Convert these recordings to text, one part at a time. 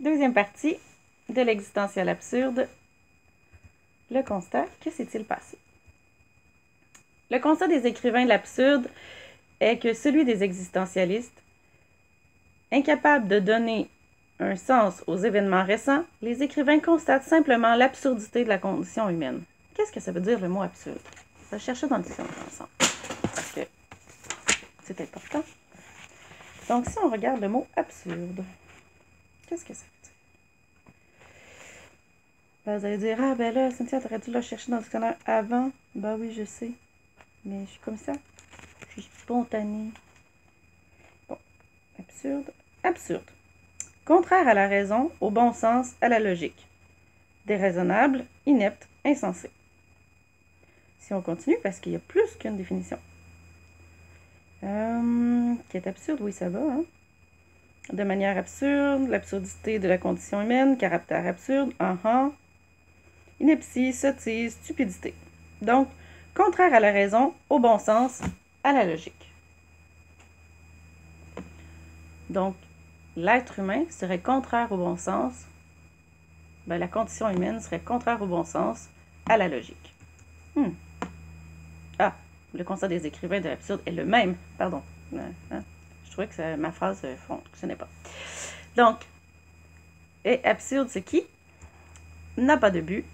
Deuxième partie de l'existentiel absurde. Le constat, que s'est-il passé? Le constat des écrivains de l'absurde est que celui des existentialistes, incapables de donner un sens aux événements récents, les écrivains constatent simplement l'absurdité de la condition humaine. Qu'est-ce que ça veut dire le mot absurde? On va chercher dans le dictionnaire ensemble. Parce que c'est important. Donc, si on regarde le mot absurde, qu'est-ce que ça veut dire? Ben, vous allez dire, ah ben là, Cynthia, t'aurais dû le chercher dans le dictionnaire avant. Ben oui, je sais. Mais je suis comme ça. Je suis spontanée. Bon, absurde. Absurde. Contraire à la raison, au bon sens, à la logique. Déraisonnable, inepte, insensé. Si on continue, parce qu'il y a plus qu'une définition. Euh, qui est absurde, oui, ça va. Hein? De manière absurde, l'absurdité de la condition humaine, caractère absurde, uh ineptie, sottise, stupidité. Donc, contraire à la raison, au bon sens, à la logique. Donc, l'être humain serait contraire au bon sens, ben, la condition humaine serait contraire au bon sens, à la logique. Hmm. Ah, le constat des écrivains de l'absurde est le même. Pardon. Hein? Trouvais que ma phrase ne fonctionnait pas. Donc, est absurde, c'est qui? N'a pas de but,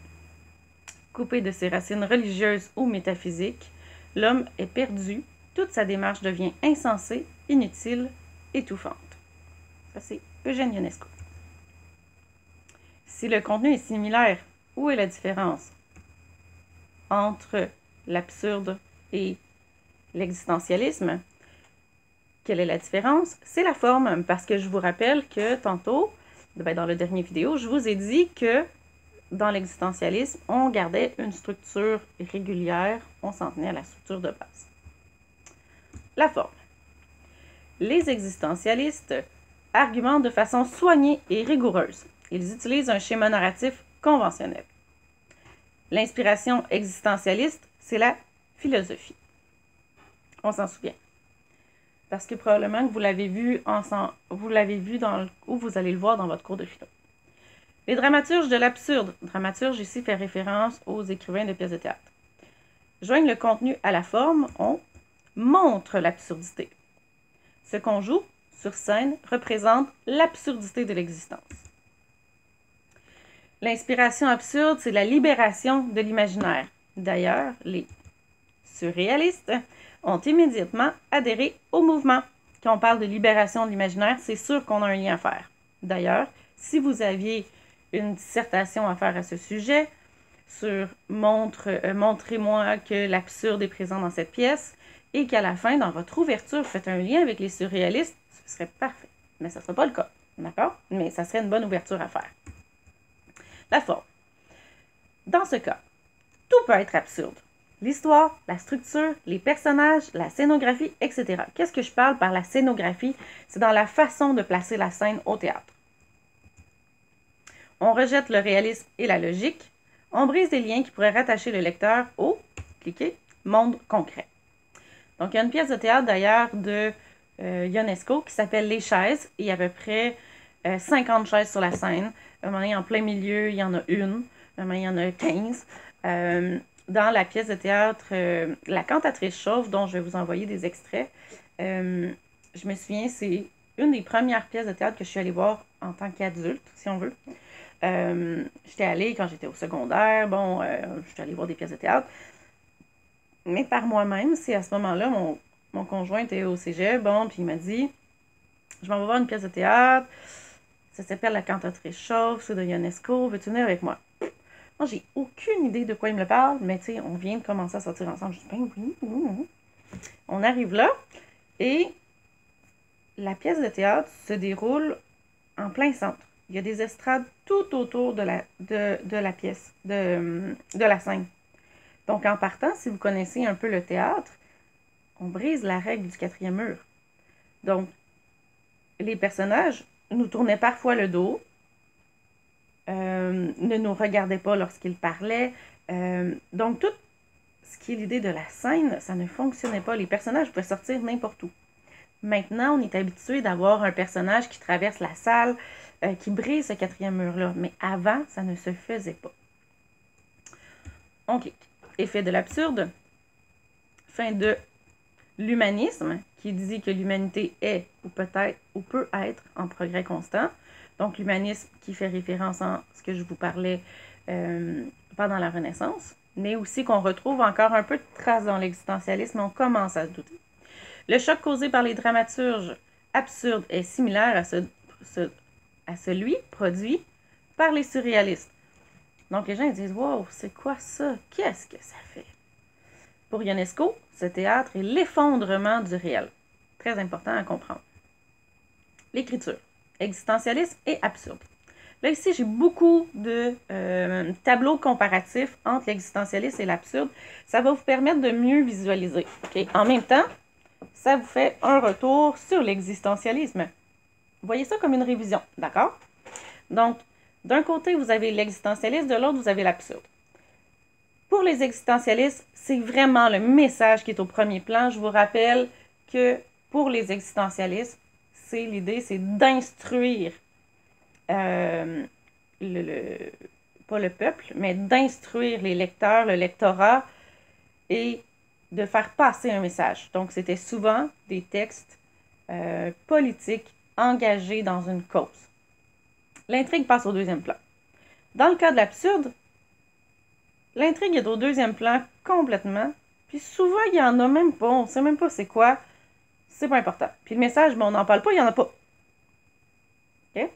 coupé de ses racines religieuses ou métaphysiques, l'homme est perdu, toute sa démarche devient insensée, inutile, étouffante. Ça, c'est Eugène Ionesco. Si le contenu est similaire, où est la différence entre l'absurde et l'existentialisme? Quelle est la différence? C'est la forme, parce que je vous rappelle que tantôt, ben, dans le dernier vidéo, je vous ai dit que dans l'existentialisme, on gardait une structure régulière, on s'en tenait à la structure de base. La forme. Les existentialistes argumentent de façon soignée et rigoureuse. Ils utilisent un schéma narratif conventionnel. L'inspiration existentialiste, c'est la philosophie. On s'en souvient. Parce que probablement que vous l'avez vu, ensemble, vous l'avez vu dans ou vous allez le voir dans votre cours de philo. Les dramaturges de l'absurde, dramaturge ici fait référence aux écrivains de pièces de théâtre, joignent le contenu à la forme, on montre l'absurdité. Ce qu'on joue sur scène représente l'absurdité de l'existence. L'inspiration absurde, c'est la libération de l'imaginaire. D'ailleurs, les surréalistes ont immédiatement adhéré au mouvement. Quand on parle de libération de l'imaginaire, c'est sûr qu'on a un lien à faire. D'ailleurs, si vous aviez une dissertation à faire à ce sujet sur montre, euh, montrez-moi que l'absurde est présent dans cette pièce et qu'à la fin, dans votre ouverture, faites un lien avec les surréalistes, ce serait parfait. Mais ce ne serait pas le cas. D'accord? Mais ça serait une bonne ouverture à faire. La forme. Dans ce cas, tout peut être absurde. L'histoire, la structure, les personnages, la scénographie, etc. Qu'est-ce que je parle par la scénographie? C'est dans la façon de placer la scène au théâtre. On rejette le réalisme et la logique. On brise des liens qui pourraient rattacher le lecteur au, cliquez, monde concret. Donc, il y a une pièce de théâtre d'ailleurs de euh, Ionesco qui s'appelle Les chaises. il y a à peu près 50 euh, chaises sur la scène. Un moment en plein milieu, il y en a une. Un moment il y en a 15. Euh, dans la pièce de théâtre La cantatrice chauve, dont je vais vous envoyer des extraits, je me souviens, c'est une des premières pièces de théâtre que je suis allée voir en tant qu'adulte, si on veut. Euh, j'étais allée quand j'étais au secondaire, bon, euh, j'étais allée voir des pièces de théâtre. Mais par moi-même, c'est à ce moment-là, mon, mon, conjoint était au cégep, bon, puis il m'a dit Je m'en vais voir une pièce de théâtre, ça s'appelle La cantatrice chauve, c'est de Ionesco, veux-tu venir avec moi Moi, j'ai aucune idée de quoi il me parle, mais tu sais, on vient de commencer à sortir ensemble. Je dis Ben oui, oui, oui. On arrive là, et la pièce de théâtre se déroule en plein centre. Il y a des estrades tout autour de la, pièce, de la scène. Donc, en partant, si vous connaissez un peu le théâtre, on brise la règle du quatrième mur. Donc, les personnages nous tournaient parfois le dos, euh, ne nous regardaient pas lorsqu'ils parlaient. Euh, donc, tout ce qui est l'idée de la scène, ça ne fonctionnait pas. Les personnages pouvaient sortir n'importe où. Maintenant, on est habitué d'avoir un personnage qui traverse la salle, euh, qui brise ce quatrième mur-là. Mais avant, ça ne se faisait pas. On clique. Effet de l'absurde. Fin de l'humanisme, qui dit que l'humanité est ou peut-être ou peut être en progrès constant. Donc l'humanisme qui fait référence à ce que je vous parlais euh, pendant la Renaissance, mais aussi qu'on retrouve encore un peu de traces dans l'existentialisme, on commence à se douter. Le choc causé par les dramaturges absurdes est similaire à, à celui produit par les surréalistes. Donc les gens disent Wow, c'est quoi ça? Qu'est-ce que ça fait? Pour Ionesco, ce théâtre est l'effondrement du réel. Très important à comprendre. L'écriture, existentialiste et absurde. Là, ici, j'ai beaucoup de euh, tableaux comparatifs entre l'existentialiste et l'absurde. Ça va vous permettre de mieux visualiser. En même temps, ça vous fait un retour sur l'existentialisme. Voyez ça comme une révision, d'accord? Donc, d'un côté, vous avez l'existentialiste, de l'autre, vous avez l'absurde. Pour les existentialistes, c'est vraiment le message qui est au premier plan. Je vous rappelle que pour les existentialistes, c'est l'idée, c'est d'instruire euh, le, pas le peuple, mais d'instruire les lecteurs, le lectorat, et de faire passer un message. Donc, c'était souvent des textes euh, politiques engagés dans une cause. L'intrigue passe au deuxième plan. Dans le cas de l'absurde, l'intrigue est au deuxième plan complètement. Puis souvent, il n'y en a même pas. On ne sait même pas c'est quoi. C'est pas important. Puis le message, on n'en parle pas, il n'y en a pas. OK?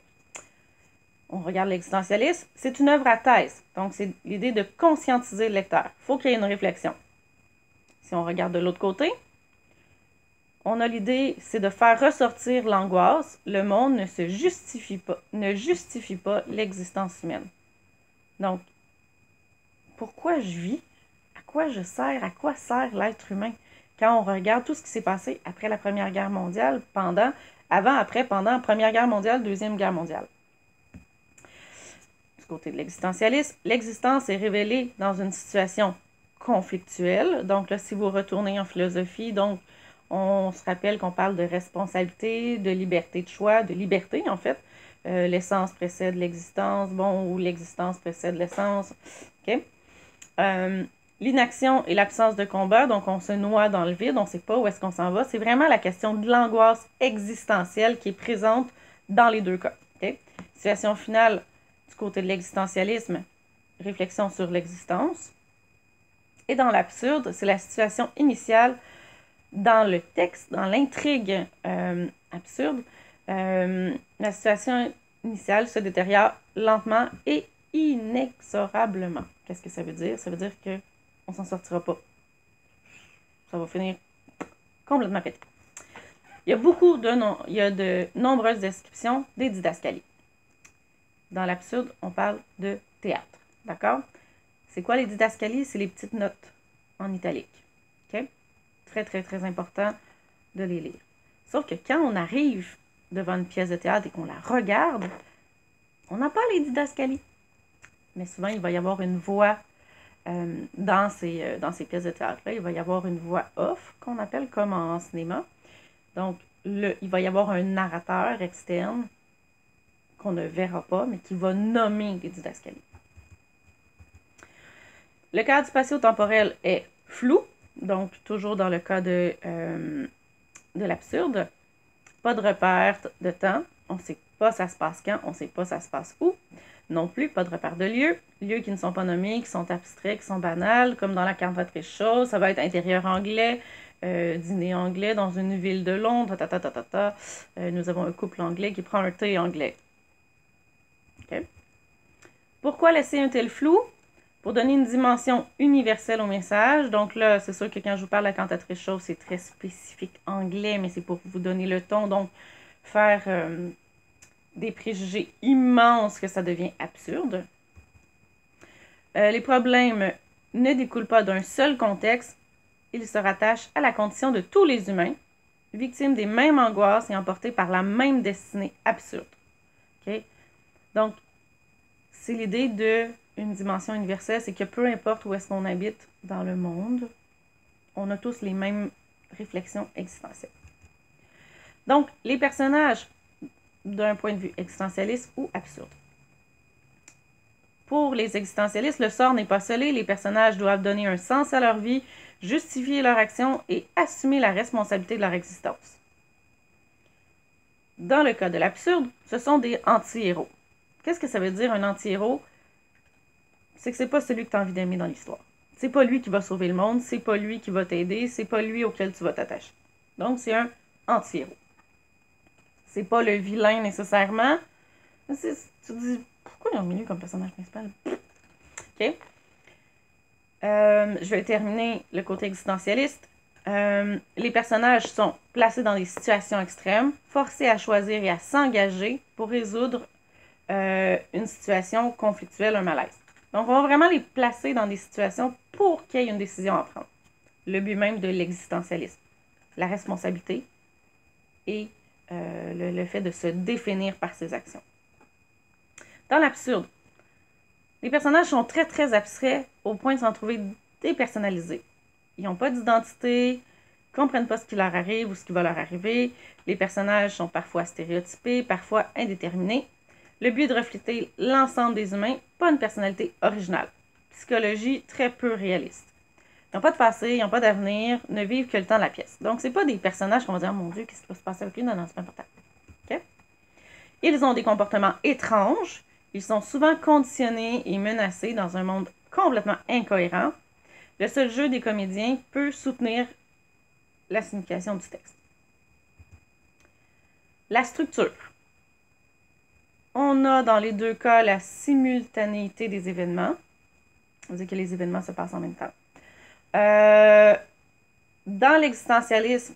On regarde l'existentialisme. C'est une œuvre à thèse. Donc, c'est l'idée de conscientiser le lecteur. Il faut qu'il y ait une réflexion. Si on regarde de l'autre côté, on a l'idée, c'est de faire ressortir l'angoisse. Le monde ne se justifie pas, ne justifie pas l'existence humaine. Donc, pourquoi je vis? À quoi je sers? À quoi sert l'être humain? Quand on regarde tout ce qui s'est passé après la Première Guerre mondiale, pendant, avant, après, pendant Première Guerre mondiale, Deuxième Guerre mondiale. Du côté de l'existentialisme, l'existence est révélée dans une situation conflictuelle. Donc là, si vous retournez en philosophie, donc on se rappelle qu'on parle de responsabilité, de liberté de choix, de liberté en fait. Euh, l'essence précède l'existence, bon, ou l'existence précède l'essence. OK? Euh, l'inaction et l'absence de combat, donc on se noie dans le vide, on ne sait pas où est-ce qu'on s'en va. C'est vraiment la question de l'angoisse existentielle qui est présente dans les deux cas. OK? Situation finale du côté de l'existentialisme, réflexion sur l'existence. Et dans l'absurde, c'est la situation initiale dans le texte, dans l'intrigue euh, absurde, euh, la situation initiale se détériore lentement et inexorablement. Qu'est-ce que ça veut dire? Ça veut dire qu'on ne s'en sortira pas. Ça va finir complètement pété. Il y a beaucoup de, il y a de nombreuses descriptions des didascalies. Dans l'absurde, on parle de théâtre. D'accord? C'est quoi les didascalies? C'est les petites notes en italique. OK? très, très, très important de les lire. Sauf que quand on arrive devant une pièce de théâtre et qu'on la regarde, on n'a pas les didascalies. Mais souvent, il va y avoir une voix euh, dans, ces, euh, dans ces pièces de théâtre-là. Il va y avoir une voix off, qu'on appelle comme en cinéma. Donc, il va y avoir un narrateur externe qu'on ne verra pas, mais qui va nommer les didascalies. Le cadre spatio-temporel est flou, donc, toujours dans le cas de, euh, de l'absurde. Pas de repère de temps. On ne sait pas ça se passe quand, on ne sait pas ça se passe où. Non plus, pas de repère de lieu. Lieux qui ne sont pas nommés, qui sont abstraits, qui sont banals, comme dans la cantatrice chose. Ça va être intérieur anglais, euh, dîner anglais dans une ville de Londres, ta, ta, ta, ta. Euh, nous avons un couple anglais qui prend un thé anglais. Pourquoi laisser un tel flou? pour donner une dimension universelle au message. Donc là, c'est sûr que quand je vous parle de la cantatrice chauve, c'est très spécifique anglais, mais c'est pour vous donner le ton. Donc, faire euh, des préjugés immenses que ça devient absurde. Euh, les problèmes ne découlent pas d'un seul contexte. Ils se rattachent à la condition de tous les humains, victimes des mêmes angoisses et emportés par la même destinée absurde. Donc, c'est l'idée de une dimension universelle, c'est que peu importe où est-ce qu'on habite dans le monde, on a tous les mêmes réflexions existentielles. Donc, les personnages d'un point de vue existentialiste ou absurde. Pour les existentialistes, le sort n'est pas scellé, les personnages doivent donner un sens à leur vie, justifier leur action et assumer la responsabilité de leur existence. Dans le cas de l'absurde, ce sont des anti-héros. Qu'est-ce que ça veut dire un anti-héros? C'est que c'est pas celui que tu as envie d'aimer dans l'histoire. C'est pas lui qui va sauver le monde, c'est pas lui qui va t'aider, c'est pas lui auquel tu vas t'attacher. Donc c'est un anti-héros. C'est pas le vilain nécessairement. Tu te dis, pourquoi ils ont mis comme personnage principal? OK. Euh, je vais terminer le côté existentialiste. Euh, les personnages sont placés dans des situations extrêmes, forcés à choisir et à s'engager pour résoudre euh, une situation conflictuelle, un malaise. Donc, on va vraiment les placer dans des situations pour qu'il y ait une décision à prendre. Le but même de l'existentialisme, la responsabilité et le, le fait de se définir par ses actions. Dans l'absurde, les personnages sont très très abstraits au point de s'en trouver dépersonnalisés. Ils n'ont pas d'identité, comprennent pas ce qui leur arrive ou ce qui va leur arriver. Les personnages sont parfois stéréotypés, parfois indéterminés. Le but est de refléter l'ensemble des humains, pas une personnalité originale. Psychologie très peu réaliste. Ils n'ont pas de passé, ils n'ont pas d'avenir, ne vivent que le temps de la pièce. Donc, c'est pas des personnages qu'on va dire, mon Dieu, qu'est-ce qui va se passer avec lui? Non, non, c'est important. Ils ont des comportements étranges. Ils sont souvent conditionnés et menacés dans un monde complètement incohérent le seul jeu des comédiens peut soutenir la signification du texte. La structure. On a dans les deux cas la simultanéité des événements. On dit que les événements se passent en même temps. Euh, dans l'existentialisme,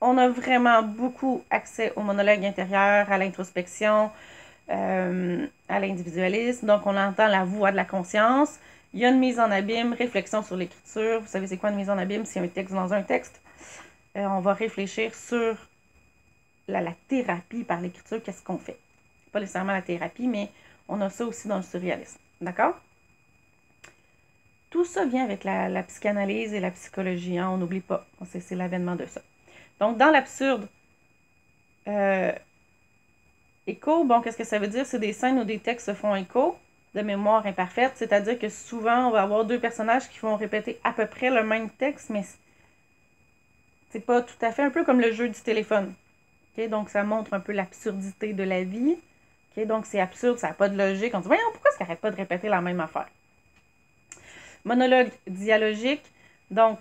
on a vraiment beaucoup accès au monologue intérieur, à l'introspection, euh, à l'individualisme. Donc, on entend la voix de la conscience. Il y a une mise en abîme, réflexion sur l'écriture. Vous savez, c'est quoi une mise en abîme? C'est un texte dans un texte. Euh, on va réfléchir sur la, thérapie par l'écriture, qu'est-ce qu'on fait? Pas nécessairement la thérapie, mais on a ça aussi dans le surréalisme. D'accord? Tout ça vient avec la, psychanalyse et la psychologie. Hein, on n'oublie pas. C'est l'avènement de ça. Donc, dans l'absurde, euh, écho, bon, qu'est-ce que ça veut dire? C'est des scènes où des textes se font écho de mémoire imparfaite, c'est-à-dire que souvent, on va avoir deux personnages qui vont répéter à peu près le même texte, mais c'est pas tout à fait un peu comme le jeu du téléphone. Donc, ça montre un peu l'absurdité de la vie. Donc, c'est absurde, ça n'a pas de logique. On se dit, voyons, pourquoi est-ce n'arrête pas de répéter la même affaire? Monologue dialogique. Donc,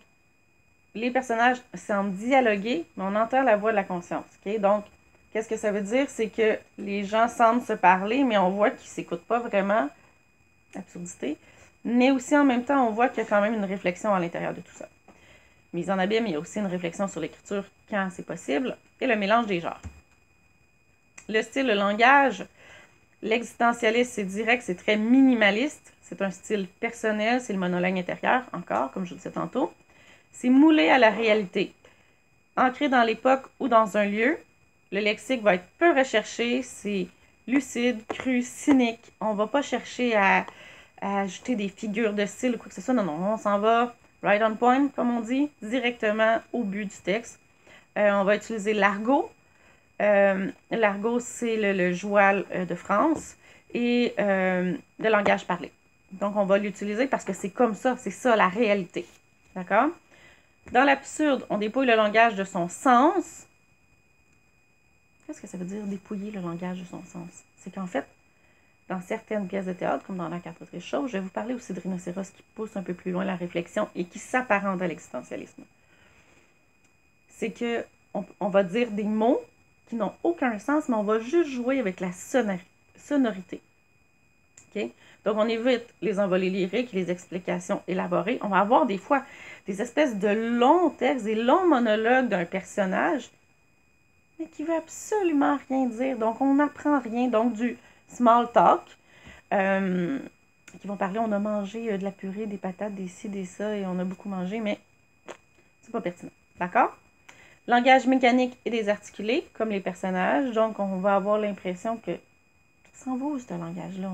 les personnages semblent dialoguer, mais on entend la voix de la conscience. Donc, qu'est-ce que ça veut dire? C'est que les gens semblent se parler, mais on voit qu'ils ne s'écoutent pas vraiment absurdité. Mais aussi en même temps, on voit qu'il y a quand même une réflexion à l'intérieur de tout ça. Mise en abîme, il y a aussi une réflexion sur l'écriture quand c'est possible et le mélange des genres. Le style, le langage, l'existentialiste, c'est direct, c'est très minimaliste. C'est un style personnel, c'est le monologue intérieur, encore, comme je vous disais tantôt. C'est moulé à la réalité. Ancré dans l'époque ou dans un lieu, le lexique va être peu recherché, c'est lucide, cru, cynique. On va pas chercher à, ajouter des figures de style ou quoi que ce soit. Non, non, on s'en va right on point, comme on dit, directement au but du texte. Euh, on va utiliser l'argot. Euh, l'argot, c'est le, joual euh, de France et le langage parlé. Donc, on va l'utiliser parce que c'est comme ça, c'est ça la réalité. D'accord? Dans l'absurde, on dépouille le langage de son sens. Qu'est-ce que ça veut dire dépouiller le langage de son sens? C'est qu'en fait, dans certaines pièces de théâtre, comme dans la carte autre chose, je vais vous parler aussi de rhinocéros qui pousse un peu plus loin la réflexion et qui s'apparente à l'existentialisme. C'est que on, va dire des mots qui n'ont aucun sens, mais on va juste jouer avec la sonorité. Donc, on évite les envolées lyriques, les explications élaborées. On va avoir des fois des espèces de longs textes, des longs monologues d'un personnage, mais qui veut absolument rien dire. Donc, on n'apprend rien. Donc, du small talk, euh, qui vont parler, on a mangé euh, de la purée, des patates, des ci, des ça, et on a beaucoup mangé, mais c'est pas pertinent. D'accord? Langage mécanique et désarticulé, comme les personnages. Donc, on va avoir l'impression que s'en va, ce langage-là?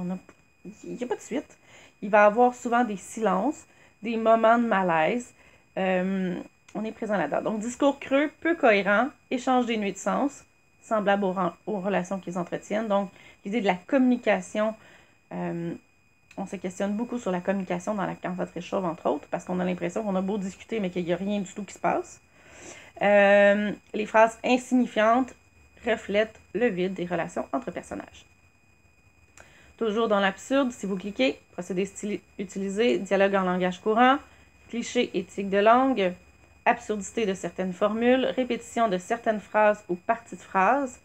Il n'y a pas de suite. Il va avoir souvent des silences, des moments de malaise. Euh, on est présent là-dedans. Donc, discours creux, peu cohérent, échange des nuits de sens, semblable aux, relations qu'ils entretiennent. Donc, l'idée de la communication, euh, on se questionne beaucoup sur la communication dans la cantatrice chauve, entre autres, parce qu'on a l'impression qu'on a beau discuter, mais qu'il n'y a rien du tout qui se passe. Euh, les phrases insignifiantes reflètent le vide des relations entre personnages. Toujours dans l'absurde, si vous cliquez, procédé style utilisé, dialogue en langage courant, cliché éthique de langue, absurdité de certaines formules, répétition de certaines phrases ou parties de phrases,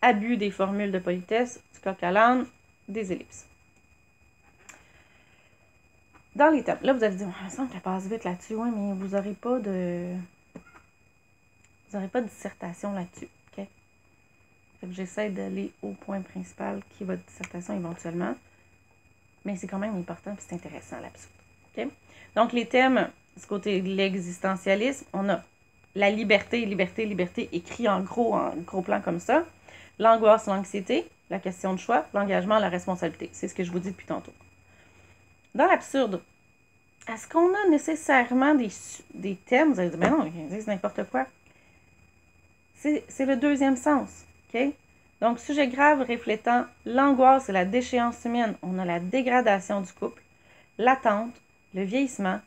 abus des formules de politesse, du coq à l'âne, des ellipses. Dans les thèmes, là vous allez dire, il me semble qu'elle passe vite là-dessus, oui, mais vous n'aurez pas de. Vous n'aurez pas de dissertation là-dessus. J'essaie d'aller au point principal qui est votre dissertation éventuellement. Mais c'est quand même important et c'est intéressant l'absurde. OK? Donc les thèmes du côté de l'existentialisme, on a la liberté, liberté, liberté, écrit en gros, en gros plan comme ça. L'angoisse, l'anxiété, la question de choix, l'engagement, la responsabilité. C'est ce que je vous dis depuis tantôt. Dans l'absurde, est-ce qu'on a nécessairement des, des thèmes? Vous allez dire, mais non, ils disent n'importe quoi. C'est le deuxième sens. Donc, sujet grave reflétant l'angoisse et la déchéance humaine. On a la dégradation du couple, l'attente, le vieillissement,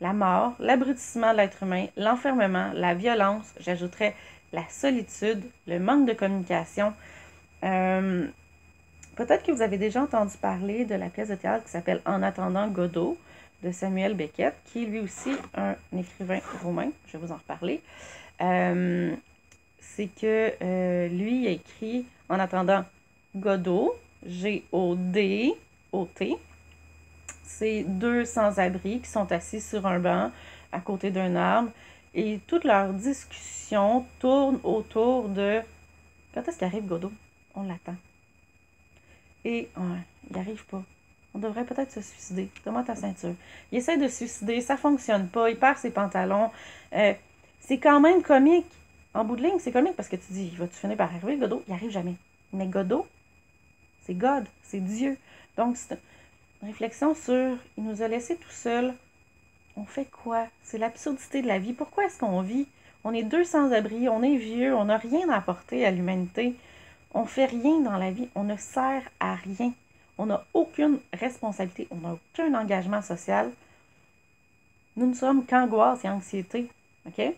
la mort, l'abrutissement de l'être humain, l'enfermement, la violence, j'ajouterais la solitude, le manque de communication. Euh, peut-être que vous avez déjà entendu parler de la pièce de théâtre qui s'appelle En attendant Godot de Samuel Beckett, qui est lui aussi un écrivain romain. Je vais vous en reparler. Euh, c'est que euh, lui a écrit En attendant Godot, G-O-D-O-T, c'est deux sans-abri qui sont assis sur un banc à côté d'un arbre et toute leur discussion tourne autour de quand est-ce qu'arrive Godot? On l'attend. Et il n'arrive pas. On devrait peut-être se suicider. Donne-moi ta ceinture. Il essaie de se suicider, ça fonctionne pas, il perd ses pantalons. Euh, c'est quand même comique. En bout de ligne, c'est comique parce que tu dis, vas-tu finir par arriver, Godot? Il arrive jamais. Mais Godot, c'est God, c'est Dieu. Donc, c'est Réflexion sur il nous a laissés tout seuls. On fait quoi? C'est l'absurdité de la vie. Pourquoi est-ce qu'on vit? On est deux sans-abri, on est vieux, on n'a rien à apporter à l'humanité. On fait rien dans la vie, on ne sert à rien. On n'a aucune responsabilité, on n'a aucun engagement social. Nous ne sommes qu'angoisse et anxiété. OK?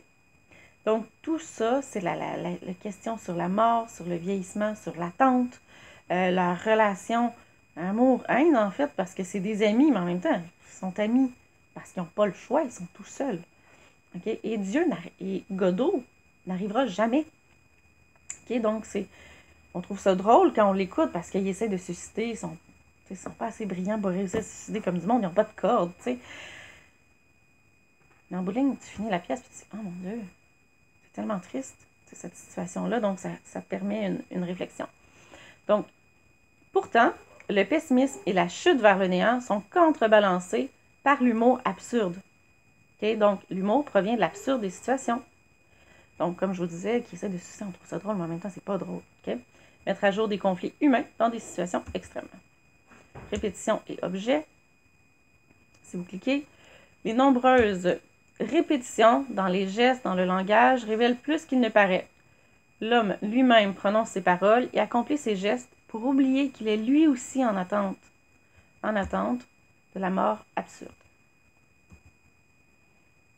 Donc, tout ça, c'est la, la, question sur la mort, sur le vieillissement, sur l'attente, euh, la relation Amour, haine, en fait, parce que c'est des amis, mais en même temps, ils sont amis parce qu'ils n'ont pas le choix, ils sont tout seuls. Et Dieu et Godot n'arrivera jamais. Donc, c'est, on trouve ça drôle quand on l'écoute parce qu'il essaie de susciter. Ils sont, ils sont pas assez brillants pour réussir à se suicider comme du monde, ils n'ont pas de corde. sais. Mais en bout tu finis la pièce et tu dis Oh mon Dieu, tellement triste, cette situation-là. Donc, ça, permet une, réflexion. Donc, pourtant, le pessimisme et la chute vers le néant sont contrebalancés par l'humour absurde. Donc, l'humour provient de l'absurde des situations. Donc, comme je vous disais, qui essaie de sucer, on trouve ça drôle, mais en même temps, c'est pas drôle. Mettre à jour des conflits humains dans des situations extrêmes. Répétition et objet. Si vous cliquez, les nombreuses répétitions dans les gestes, dans le langage, révèlent plus qu'il ne paraît. L'homme lui-même prononce ses paroles et accomplit ses gestes pour oublier qu'il est lui aussi en attente, en attente de la mort absurde.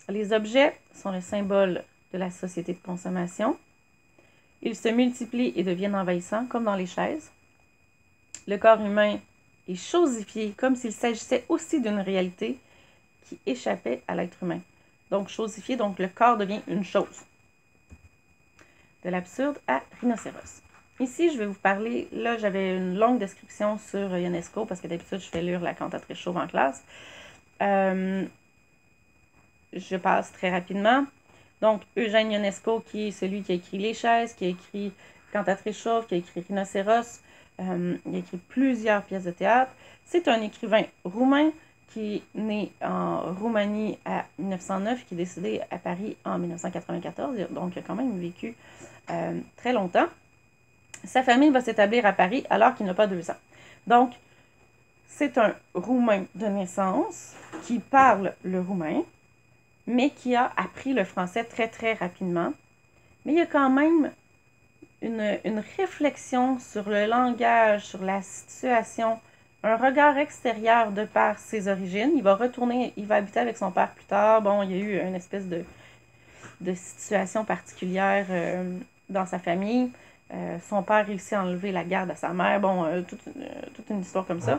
Les objets sont le symbole de la société de consommation. Ils se multiplient et deviennent envahissants, comme dans les chaises. Le corps humain est chosifié, comme s'il s'agissait aussi d'une réalité qui échappait à l'être humain. Donc, chosifié, donc le corps devient une chose. De l'absurde à rhinocéros. Ici, je vais vous parler, là, j'avais une longue description sur Ionesco parce que d'habitude, je fais lire la cantatrice chauve en classe. Euh, je passe très rapidement. Donc, Eugène Ionesco, qui est celui qui a écrit Les chaises, qui a écrit Cantatrice chauve, qui a écrit Rhinocéros, euh, il a écrit plusieurs pièces de théâtre. C'est un écrivain roumain qui est né en Roumanie à 1909, qui est décédé à Paris en 1994, donc il a quand même vécu euh, très longtemps. Sa famille va s'établir à Paris alors qu'il n'a pas deux ans. Donc, c'est un Roumain de naissance qui parle le roumain, mais qui a appris le français très très rapidement. Mais il y a quand même une, une réflexion sur le langage, sur la situation, un regard extérieur de par ses origines. Il va retourner, il va habiter avec son père plus tard. Bon, il y a eu une espèce de, de situation particulière euh, dans sa famille. Euh, son père réussit à enlever la garde à sa mère. Bon, euh, toute, toute, une histoire comme ça.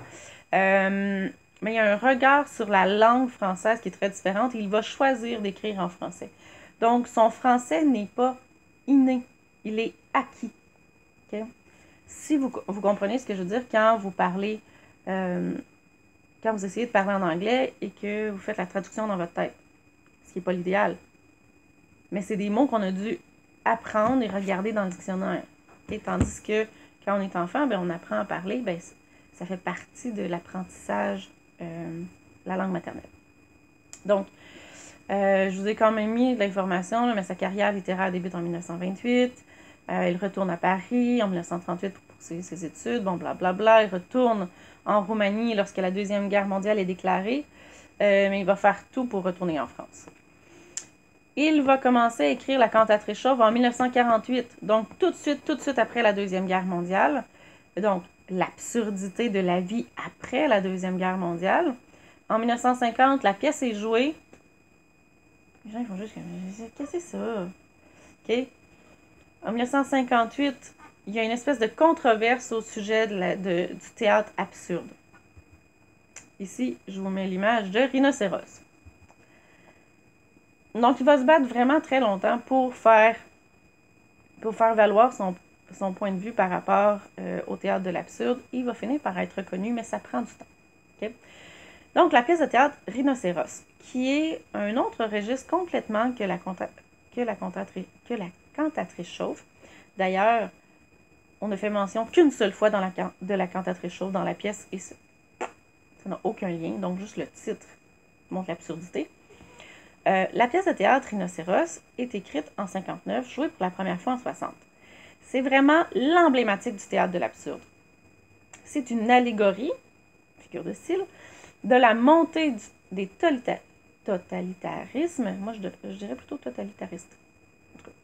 mais il y a un regard sur la langue française qui est très différente. il va choisir d'écrire en français. Donc, son français n'est pas inné, il est acquis. Si vous, vous comprenez ce que je veux dire quand vous parlez euh, quand vous essayez de parler en anglais et que vous faites la traduction dans votre tête, ce qui n'est pas l'idéal. Mais c'est des mots qu'on a dû apprendre et regarder dans le dictionnaire. Et tandis que quand on est enfant, ben, on apprend à parler, ben, ça fait partie de l'apprentissage euh, la langue maternelle. Donc, euh, je vous ai quand même mis de l'information, mais sa carrière littéraire débute en 1928. il retourne à Paris en 1938 pour poursuivre ses études, bon, blablabla. Bla, bla. Il retourne en Roumanie lorsque la Deuxième Guerre mondiale est déclarée, euh, mais il va faire tout pour retourner en France. Il va commencer à écrire la cantatrice chauve en 1948, donc tout de suite, tout de suite après la Deuxième Guerre mondiale. Donc, l'absurdité de la vie après la Deuxième Guerre mondiale. En 1950, la pièce est jouée. Les gens ils font juste Qu'est-ce que c'est ça? OK? En 1958, il y a une espèce de controverse au sujet de du théâtre absurde. Ici, je vous mets l'image de Rhinocéros. Donc, il va se battre vraiment très longtemps pour faire, valoir son, point de vue par rapport euh, au théâtre de l'absurde. Il va finir par être reconnu, mais ça prend du temps. Donc, la pièce de théâtre Rhinocéros, qui est un autre registre complètement que la cantatrice chauve. D'ailleurs, on ne fait mention qu'une seule fois de la cantatrice chauve dans la pièce et ça n'a aucun lien, donc juste le titre montre l'absurdité. Euh, la pièce de théâtre Rhinocéros est écrite en 59, jouée pour la première fois en 60. C'est vraiment l'emblématique du théâtre de l'absurde. C'est une allégorie, figure de style, de la montée des totalitarismes. Moi, je, dirais plutôt totalitariste.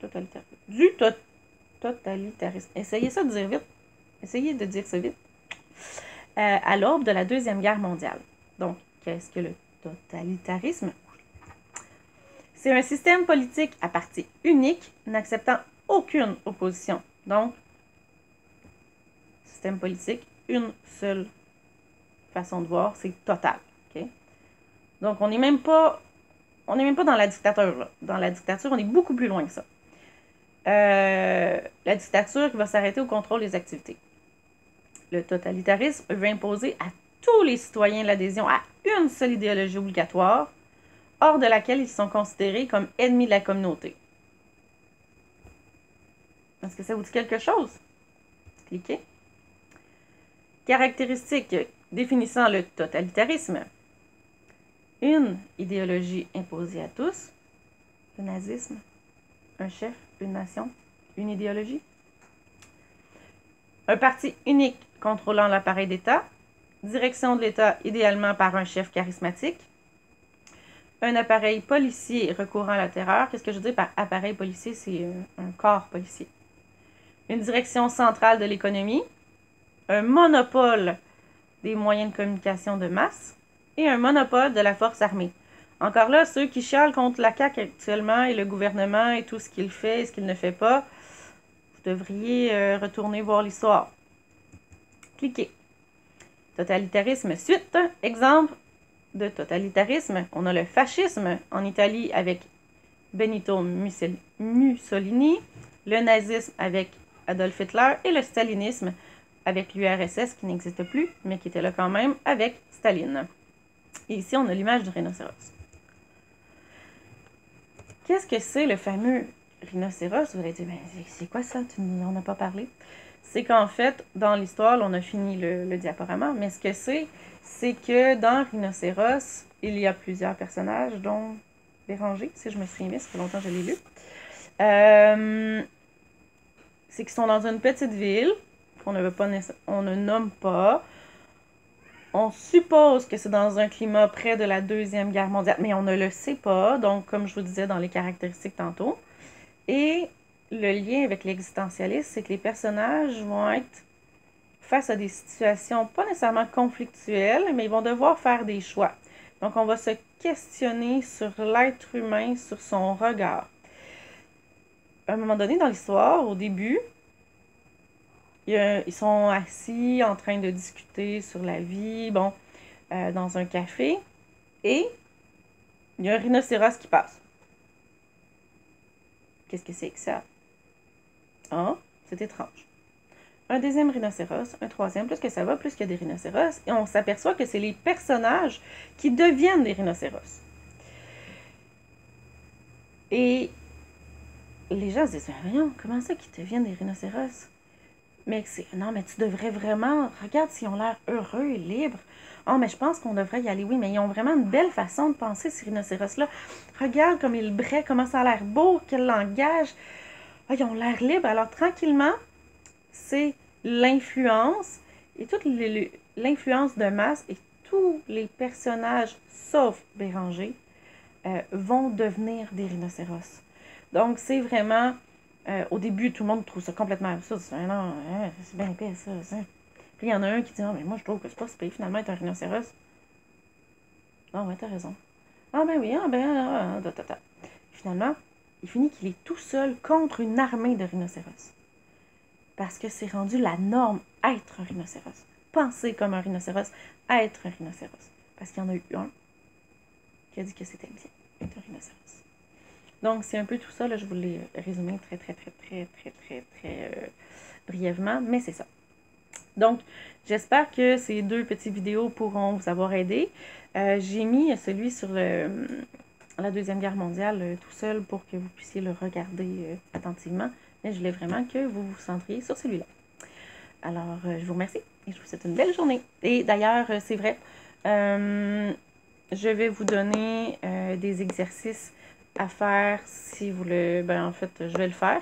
Totalitaire, du totalitarisme totalitarisme. Essayez ça de dire vite. Essayez de dire ça vite. Euh, à l'aube de la Deuxième Guerre mondiale. Donc, qu'est-ce que le totalitarisme? C'est un système politique à partie unique, n'acceptant aucune opposition. Donc, système politique, une seule façon de voir, c'est total. Donc, on n'est même pas on n'est même pas dans la dictature. Dans la dictature, on est beaucoup plus loin que ça. Euh, la dictature qui va s'arrêter au contrôle des activités. Le totalitarisme veut imposer à tous les citoyens l'adhésion à une seule idéologie obligatoire, hors de laquelle ils sont considérés comme ennemis de la communauté. Est-ce que ça vous dit quelque chose? Cliquez. Caractéristiques définissant le totalitarisme. Une idéologie imposée à tous, le nazisme, un chef, une nation, une idéologie? Un parti unique contrôlant l'appareil d'État, direction de l'État idéalement par un chef charismatique, un appareil policier recourant à la terreur. Qu'est-ce que je dis par appareil policier? C'est un corps policier. Une direction centrale de l'économie, un monopole des moyens de communication de masse et un monopole de la force armée. Encore là, ceux qui chialent contre la CAQ actuellement et le gouvernement et tout ce qu'il fait et ce qu'il ne fait pas, vous devriez euh, retourner voir l'histoire. Cliquez. Totalitarisme suite. Exemple de totalitarisme. On a le fascisme en Italie avec Benito Mussolini, le nazisme avec Adolf Hitler et le stalinisme avec l'URSS qui n'existe plus, mais qui était là quand même avec Staline. Et ici, on a l'image du rhinocéros. Qu'est-ce que c'est le fameux rhinocéros? Vous allez dire, ben, c'est quoi ça? Tu n'en as pas parlé. C'est qu'en fait, dans l'histoire, on a fini le, diaporama, mais ce que c'est, c'est que dans Rhinocéros, il y a plusieurs personnages, dont Béranger, si je me souviens bien, ça fait longtemps que je l'ai lu. Euh, c'est qu'ils sont dans une petite ville qu'on ne veut ne nomme pas. On suppose que c'est dans un climat près de la Deuxième Guerre mondiale, mais on ne le sait pas, donc comme je vous disais dans les caractéristiques tantôt. Et le lien avec l'existentialisme, c'est que les personnages vont être face à des situations pas nécessairement conflictuelles, mais ils vont devoir faire des choix. Donc on va se questionner sur l'être humain, sur son regard. À un moment donné dans l'histoire, au début, ils sont assis en train de discuter sur la vie, bon, euh, dans un café, et il y a un rhinocéros qui passe. Qu'est-ce que c'est que ça? Ah, c'est étrange. Un deuxième rhinocéros, un troisième, plus que ça va, plus qu'il y a des rhinocéros, et on s'aperçoit que c'est les personnages qui deviennent des rhinocéros. Et les gens se disent, voyons, comment ça qu'ils deviennent des rhinocéros? Mais non, mais tu devrais vraiment. Regarde s'ils ont l'air heureux et libres. Oh, mais je pense qu'on devrait y aller. Oui, mais ils ont vraiment une belle façon de penser, ces rhinocéros-là. Regarde comme ils braient, comment ça a l'air beau, quel langage. Oh, ils ont l'air libres. Alors, tranquillement, c'est l'influence et toute l'influence de masse et tous les personnages, sauf Béranger, euh, vont devenir des rhinocéros. Donc, c'est vraiment euh, au début, tout le monde trouve ça complètement absurde. C'est non, hein, c'est bien épais, ça. Puis il y en a un qui dit Non, mais moi, je trouve que c'est pas super finalement être un rhinocéros. Ah, ouais, t'as raison. Ah, ben oui, ah, ben, ah, ah, ah Finalement, il finit qu'il est tout seul contre une armée de rhinocéros. Parce que c'est rendu la norme être un rhinocéros. Penser comme un rhinocéros, être un rhinocéros. Parce qu'il y en a eu un qui a dit que c'était bien être un rhinocéros. Donc, c'est un peu tout ça. Là, je vous l'ai résumé très, très, très, très, très, très, très euh, brièvement, mais c'est ça. Donc, j'espère que ces deux petites vidéos pourront vous avoir aidé. Euh, j'ai mis celui sur la Deuxième Guerre mondiale euh, tout seul pour que vous puissiez le regarder attentivement, mais je voulais vraiment que vous vous centriez sur celui-là. Alors, je vous remercie et je vous souhaite une belle journée. Et d'ailleurs, c'est vrai, je vais vous donner des exercices à faire si vous le... Ben, en fait, je vais le faire.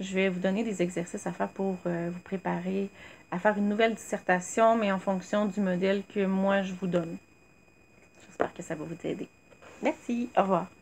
Je vais vous donner des exercices à faire pour euh, vous préparer à faire une nouvelle dissertation, mais en fonction du modèle que moi je vous donne. J'espère que ça va vous aider. Merci. Au revoir.